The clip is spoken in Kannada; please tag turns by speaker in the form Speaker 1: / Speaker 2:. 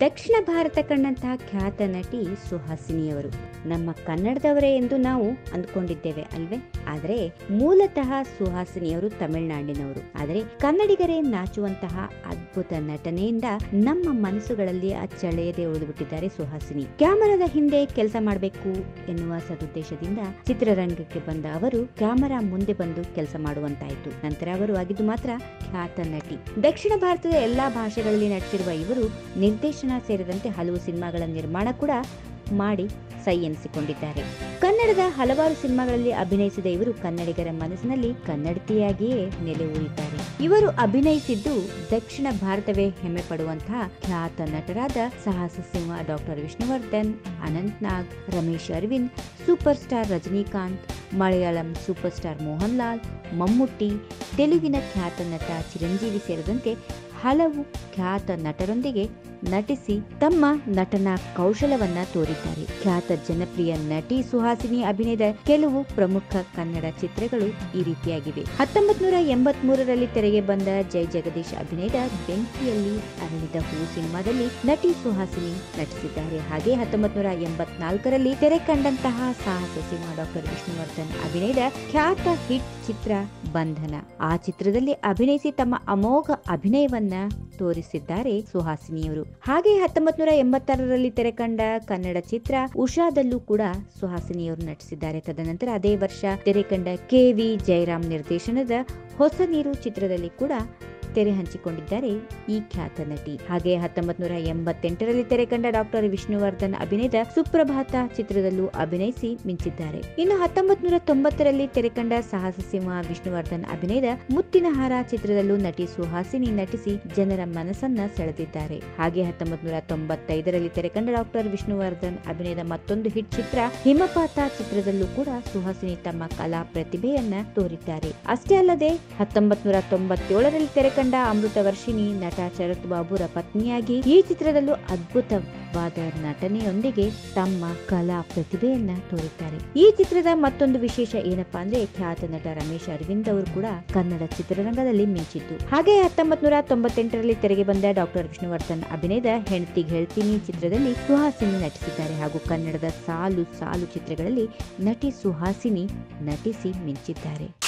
Speaker 1: ದಕ್ಷಿಣ ಭಾರತ ಕಂಡಂತಹ ಖ್ಯಾತ ನಟಿ ಸುಹಾಸಿನಿಯವರು. ನಮ್ಮ ಕನ್ನಡದವರೇ ಎಂದು ನಾವು ಅಂದ್ಕೊಂಡಿದ್ದೇವೆ ಅಲ್ವೇ? ಆದರೆ ಮೂಲತಃ ಸುಹಾಸಿನಿಯವರು ತಮಿಳುನಾಡಿನವರು. ಆದರೆ ಕನ್ನಡಿಗರೇ ನಾಚುವಂತಹ ಅದ್ಭುತ ನಟನೆಯಿಂದ ನಮ್ಮ ಮನಸ್ಸುಗಳಲ್ಲಿ ಅಚ್ಚಳೆಯದೆ ಉಳಿದುಬಿಟ್ಟಿದ್ದಾರೆ ಸುಹಾಸಿನಿ. ಕ್ಯಾಮರಾದ ಹಿಂದೆ ಕೆಲಸ ಮಾಡಬೇಕು ಎನ್ನುವ ಸದುದ್ದೇಶದಿಂದ ಚಿತ್ರರಂಗಕ್ಕೆ ಬಂದ ಅವರು ಕ್ಯಾಮರಾ ಮುಂದೆ ಬಂದು ಕೆಲಸ ಮಾಡುವಂತಾಯಿತು. ನಂತರ ಅವರು ಆಗಿದ್ದು ಮಾತ್ರ ಖ್ಯಾತ ನಟಿ. ದಕ್ಷಿಣ ಭಾರತದ ಎಲ್ಲಾ ಭಾಷೆಗಳಲ್ಲಿ ನಟಿಸಿರುವ ಇವರು ನಿರ್ದೇಶನ ಸೇರಿದಂತೆ ಹಲವು ಸಿನಿಮಾಗಳ ನಿರ್ಮಾಣ ಕೂಡ ಮಾಡಿ ಸೈ ಎನಿಸಿಕೊಂಡಿದ್ದಾರೆ. ಕನ್ನಡದ ಹಲವಾರು ಸಿನಿಮಾಗಳಲ್ಲಿ ಅಭಿನಯಿಸಿದ ಇವರು ಕನ್ನಡಿಗರ ಮನಸ್ಸಿನಲ್ಲಿ ಕನ್ನಡತಿಯಾಗಿಯೇ ನೆಲೆ ಊರಿದ್ದಾರೆ. ಇವರು ಅಭಿನಯಿಸಿದ್ದು ದಕ್ಷಿಣ ಭಾರತವೇ ಹೆಮ್ಮೆ ಪಡುವಂತಹ ಖ್ಯಾತ ನಟರಾದ ಸಾಹಸ ಸಿಂಹ doctor Vishnuvardhan, Anant Nag, Ramesh Aravind, super star Rajinikanth, Malayalam super star Mohan Lal Mammootty ತೆಲುಗಿನ ಖ್ಯಾತ ನಟ ಚಿರಂಜೀವಿ ಸೇರಿದಂತೆ ಹಲವು ಖ್ಯಾತ ನಟರೊಂದಿಗೆ ನಟಿಸಿ ತಮ್ಮ ನಟನಾ ಕೌಶಲವನ್ನ ತೋರಿದ್ದಾರೆ. ಖ್ಯಾತ ಜನಪ್ರಿಯ ನಟಿ ಸುಹಾಸಿನಿ ಅಭಿನಯದ ಕೆಲವು ಪ್ರಮುಖ ಕನ್ನಡ ಚಿತ್ರಗಳು ಈ ರೀತಿಯಾಗಿವೆ. ಹತ್ತೊಂಬತ್ ನೂರ ಎಂಬತ್ ಮೂರರಲ್ಲಿ ತೆರೆಗೆ ಬಂದ ಜೈ ಜಗದೀಶ್ ಅಭಿನಯದ ಬೆಂಕಿಯಲ್ಲಿ ಅರಳಿದ ಹೂ ಸಿನಿಮಾದಲ್ಲಿ ನಟಿ ಸುಹಾಸಿನಿ ನಟಿಸಿದ್ದಾರೆ. ಹಾಗೆ ಹತ್ತೊಂಬತ್ ನೂರ ಎಂಬತ್ನಾಲ್ಕರಲ್ಲಿ ತೆರೆ ಕಂಡಂತಹ ಸಾಹಸ ಸಿನಿಮಾ ಡಾಕ್ಟರ್ ವಿಷ್ಣುವರ್ಧನ್ ಅಭಿನಯದ ಖ್ಯಾತ ಹಿಟ್ ಚಿತ್ರ ಬಂಧನ. ಆ ಚಿತ್ರದಲ್ಲಿ ಅಭಿನಯಿಸಿ ತಮ್ಮ ಅಮೋಘ ಅಭಿನಯವನ್ನ ತೋರಿಸಿದ್ದಾರೆ ಸುಹಾಸಿನಿಯವರು. ಹಾಗೆ ಹತ್ತೊಂಬತ್ ನೂರ ಎಂಬತ್ತಾರರಲ್ಲಿ ತೆರೆಕಂಡ ಕನ್ನಡ ಚಿತ್ರ ಉಷಾದಲ್ಲೂ ಕೂಡ ಸುಹಾಸಿನಿಯವರು ನಟಿಸಿದ್ದಾರೆ. ತದನಂತರ ಅದೇ ವರ್ಷ ತೆರೆಕಂಡ ಕೆ ವಿ ಜಯರಾಮ್ ನಿರ್ದೇಶನದ ಹೊಸ ನೀರು ಚಿತ್ರದಲ್ಲಿ ಕೂಡ ತೆರೆ ಹಂಚಿಕೊಂಡಿದ್ದಾರೆ. ಈ ಖ್ಯಾತ ನಟಿ. ಹಾಗೆ ಹತ್ತೊಂಬತ್ ನೂರ ಎಂಬತ್ತೆಂಟರಲ್ಲಿ ತೆರೆ ಕಂಡ ಡಾಕ್ಟರ್ ವಿಷ್ಣುವರ್ಧನ್ ಅಭಿನಯದ ಸುಪ್ರಭಾತ ಚಿತ್ರದಲ್ಲೂ ಅಭಿನಯಿಸಿ ಮಿಂಚಿದ್ದಾರೆ. ಇನ್ನು ಹತ್ತೊಂಬತ್ ನೂರ ತೊಂಬತ್ತರಲ್ಲಿ ತೆರೆ ಕಂಡ ಸಾಹಸ ಸಿಂಹ ವಿಷ್ಣುವರ್ಧನ್ ಅಭಿನಯದ ಮುತ್ತಿನ ಹಾರ ಚಿತ್ರದಲ್ಲೂ ನಟಿ ಸುಹಾಸಿನಿ ನಟಿಸಿ ಜನರ ಮನಸ್ಸನ್ನ ಸೆಳೆದಿದ್ದಾರೆ. ಹಾಗೆ ಹತ್ತೊಂಬತ್ ನೂರ ತೊಂಬತ್ತೈದರಲ್ಲಿ ತೆರೆ ಕಂಡ ಡಾಕ್ಟರ್ ವಿಷ್ಣುವರ್ಧನ್ ಅಭಿನಯದ ಮತ್ತೊಂದು ಹಿಟ್ ಚಿತ್ರ ಹಿಮಪಾತ ಚಿತ್ರದಲ್ಲೂ ಕೂಡ ಸುಹಾಸಿನಿ ತಮ್ಮ ಕಲಾ ಪ್ರತಿಭೆಯನ್ನ ತೋರಿದ್ದಾರೆ. ಅಷ್ಟೇ ಅಲ್ಲದೆ ಹತ್ತೊಂಬತ್ ನೂರ ತೊಂಬತ್ತೇಳರಲ್ಲಿ ತೆರೆ ಕಂಡ ಅಮೃತ ವರ್ಷಿಣಿ ನಟ ಶರತ್ ಬಾಬುರ ಪತ್ನಿಯಾಗಿ ಈ ಚಿತ್ರದಲ್ಲೂ ಅದ್ಭುತವಾದ ನಟನೆಯೊಂದಿಗೆ ತಮ್ಮ ಕಲಾ ಪ್ರತಿಭೆಯನ್ನ ತೋರುತ್ತಾರೆ ಈ ಚಿತ್ರದ ಮತ್ತೊಂದು ವಿಶೇಷ ಏನಪ್ಪಾ ಅಂದ್ರೆ ಖ್ಯಾತ ನಟ ರಮೇಶ್ ಅರವಿಂದ್ ಅವರು ಕೂಡ ಕನ್ನಡ ಚಿತ್ರರಂಗದಲ್ಲಿ ಮಿಂಚಿದ್ದು. ಹಾಗೆ ಹತ್ತೊಂಬತ್ ನೂರ ತೊಂಬತ್ತೆಂಟರಲ್ಲಿ ತೆರೆಗೆ ಬಂದ ಡಾಕ್ಟರ್ ವಿಷ್ಣುವರ್ಧನ್ ಅಭಿನಯದ ಹೆಂಡತಿಗೆ ಹೇಳ್ತೀನಿ ಚಿತ್ರದಲ್ಲಿ ಸುಹಾಸಿನಿ ನಟಿಸಿದ್ದಾರೆ. ಹಾಗೂ ಕನ್ನಡದ ಸಾಲು ಸಾಲು ಚಿತ್ರಗಳಲ್ಲಿ ನಟಿ ಸುಹಾಸಿನಿ ನಟಿಸಿ ಮಿಂಚಿದ್ದಾರೆ.